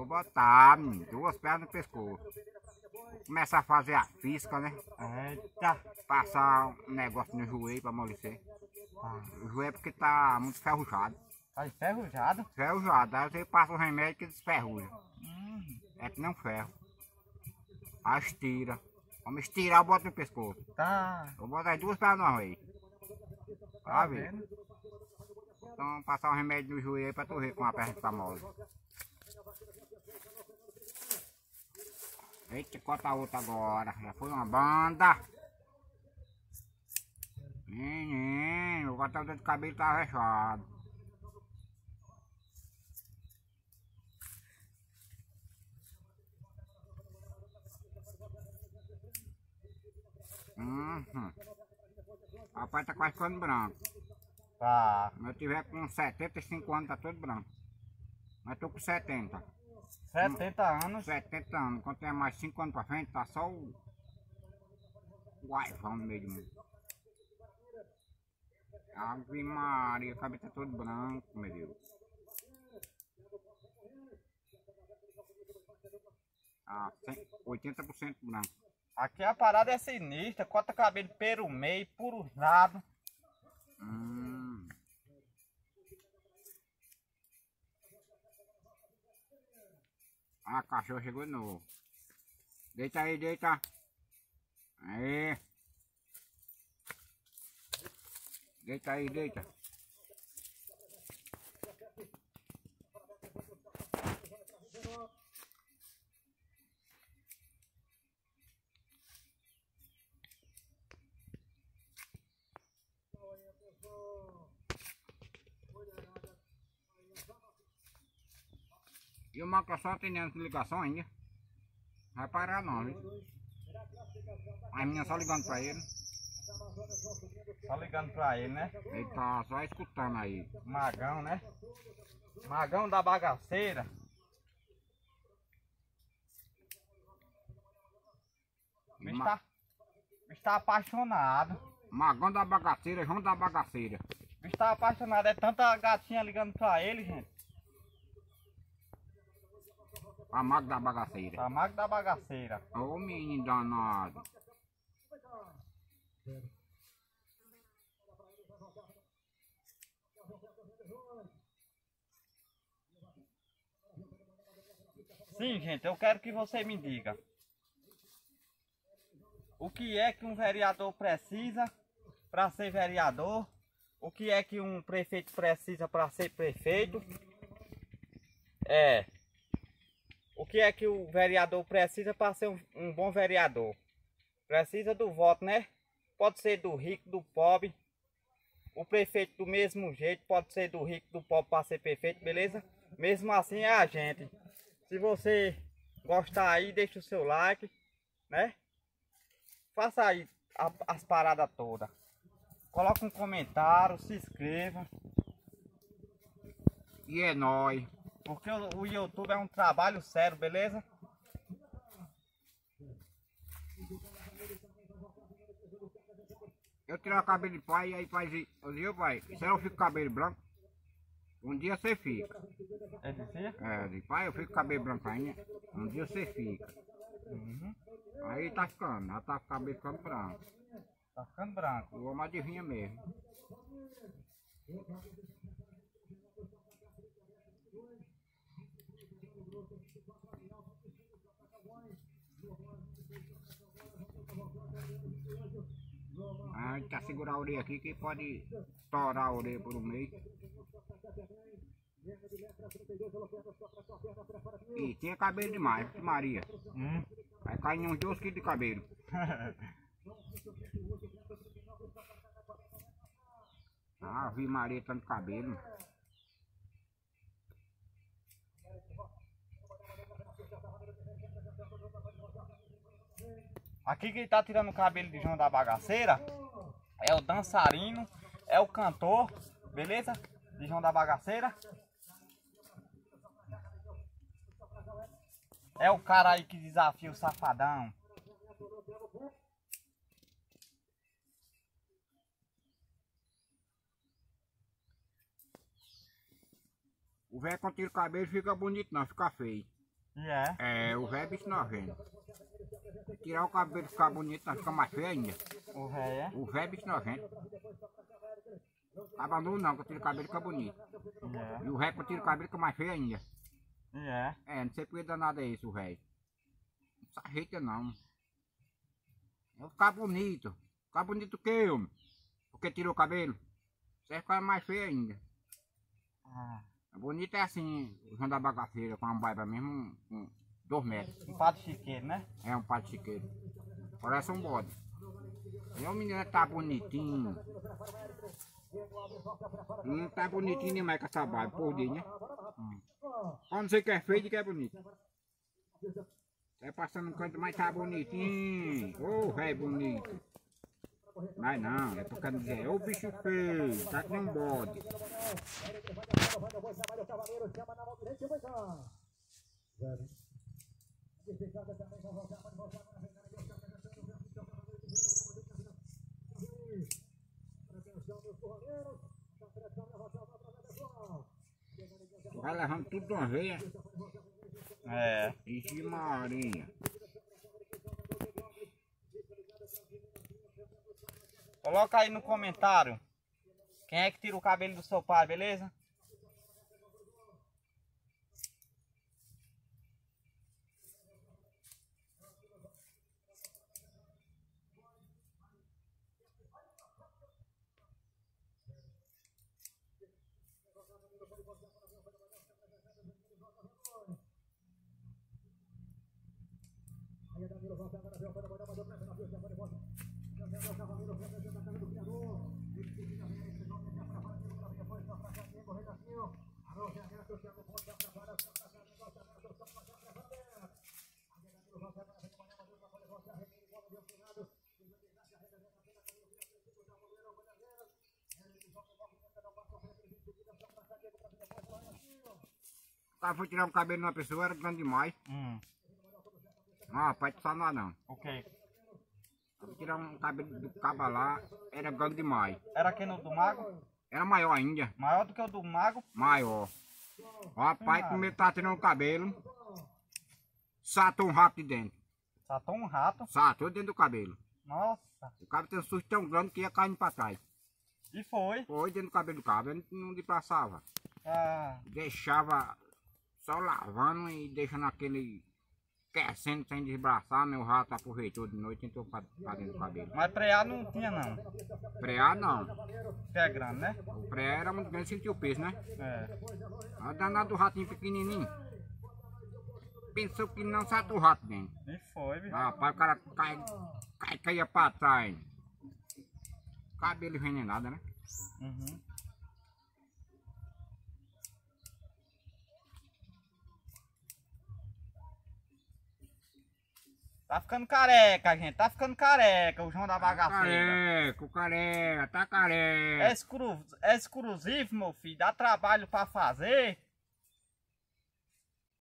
Vou botar, menino, duas pernas no pescoço. Vou começar a fazer a fisca, né? Eita. Passar um negócio no joelho pra amolecer. Ah, O joelho é porque tá muito ferrujado. tá enferrujado. Ferrujado, aí você passa o remédio que desferruja. Hum, É que não ferro. Aí estira. Vamos estirar, eu boto no pescoço. tá. Vou botar as duas pernas no arroz. Tá Tá vendo? Então passar um remédio no joelho pra tu ver com a perna ficar mole. Eita, corta a outra agora. Já foi uma banda. Menino, o dedo do cabelo tá fechado. Uhum. Rapaz tá quase ficando branco. Tá. Mas eu tiver com 75 anos, tá todo branco. Mas tô com 70. 70 anos. 70 anos. Quando tem mais 5 anos pra frente, tá só o. O do mundo. Ave Maria, o cabelo tá todo branco, meu Deus. Ah, 100 80% branco. Aqui a parada é sinistra. Corta cabelo pelo meio, por os lados. Hum. Ah, cachorro chegou de novo. Deita aí, deita. Aí. Deita aí, deita. E o Microsoft tem ligação ainda. Vai parar não, viu? A minha só ligando pra ele. Só ligando pra ele, né? Ele tá só escutando aí. Magão, né? Magão da bagaceira. O bicho Ma- tá, o bicho tá apaixonado. Magão da bagaceira, João da bagaceira. O bicho tá apaixonado. É tanta gatinha ligando pra ele, gente. A mago da bagaceira. Tá mago da bagaceira. Ô menino danado. Sim, gente, eu quero que você me diga. O que é que um vereador precisa para ser vereador? O que é que um prefeito precisa para ser prefeito? É. O que é que o vereador precisa para ser um, um bom vereador? Precisa do voto, né? Pode ser do rico, do pobre. O prefeito do mesmo jeito, pode ser do rico, do pobre para ser prefeito, beleza? Mesmo assim é a gente. Se você gostar aí, deixa o seu like, né? Faça aí a- as paradas todas. Coloque um comentário, se inscreva. E é nóis. Porque o, YouTube é um trabalho sério, beleza? Eu tirar o cabelo de pai e aí diz, viu pai, se eu fico com cabelo branco, um dia você fica. É dizia? É, eu digo, pai, eu fico com cabelo branco ainda, um dia você fica. Uhum. Aí tá ficando, já tá com o cabelo ficando branco. Tá ficando branco. O homem adivinha mesmo. A gente tá segurar a orelha aqui que pode estourar a orelha por um meio. E tinha cabelo demais, Maria. Hum. Vai cair uns dois quilos de cabelo. Ah, vi Maria tanto cabelo. Aqui quem tá tirando o cabelo de João da Bagaceira é o dançarino, é o cantor, beleza? De João da Bagaceira. É o cara aí que desafia o safadão. O velho quando tira o cabelo fica bonito não, fica feio. E é? É, o velho é bicho nojento. Tirar o cabelo e ficar bonito, não fica mais feio ainda. O ré é? O velho é bicho nojento. Abandono não, que eu tiro o cabelo fica bonito. E é? E o velho que eu tiro o cabelo fica mais feio ainda. É? É, não sei por que danado é isso, o velho. Não se ajeita não. Eu ficar bonito. Ficar bonito o quê, homem? Porque tirou o cabelo. Você vai ficar mais feio ainda. Ah, Bonito é assim, o João da Bagaceira, com uma barba mesmo, um, dois metros. um pato chiqueiro, né? É um pato chiqueiro. Parece um bode. E o menino tá bonitinho. Não tá bonitinho demais com essa barba, por dia, né? Quando você quer feio, que é bonito. Tá passando quanto mais tá bonitinho. Ô, velho bonito. Mas não, é por causa de dizer, ô bicho feio, tá nem um bode. Vai levando tudo de uma vez. É. Ixi Maria. Coloca aí no comentário quem é que tira o cabelo do seu pai, beleza? Cara foi tirar o cabelo de uma pessoa, era grande demais. Hum, Ah, pai, tu sabe nada não. ok. Foi tirar um cabelo do caba lá, era grande demais. Era aquele do mago? Era maior ainda, Maior do que o do mago? maior. Rapaz, como ele tá tirando o cabelo, satou um rato de dentro. Satou um rato. Satou dentro do cabelo. Nossa. O cabelo tem um susto tão grande que ia caindo pra trás. E foi. Foi dentro do cabelo do cabelo, ele não desplaçava. Ah, Deixava só lavando e deixando aquele aquecendo sem desbraçar, meu rato aproveitou de noite e entrou pra, pra dentro do cabelo. mas preá não tinha não. Preá não. Que é grande, né? O preá era muito grande, sentiu o peso, né? É. A danada do ratinho pequenininho. Pensou que não satou o rato dentro. E foi, viu? Rapaz, o cara cai, cai, caía pra trás. Cabelo envenenado, né? Uhum. Tá ficando careca, gente. Tá ficando careca o João da Bagaceira. Careca, o careca, tá careca. É, é exclusivo, meu filho. Dá trabalho pra fazer.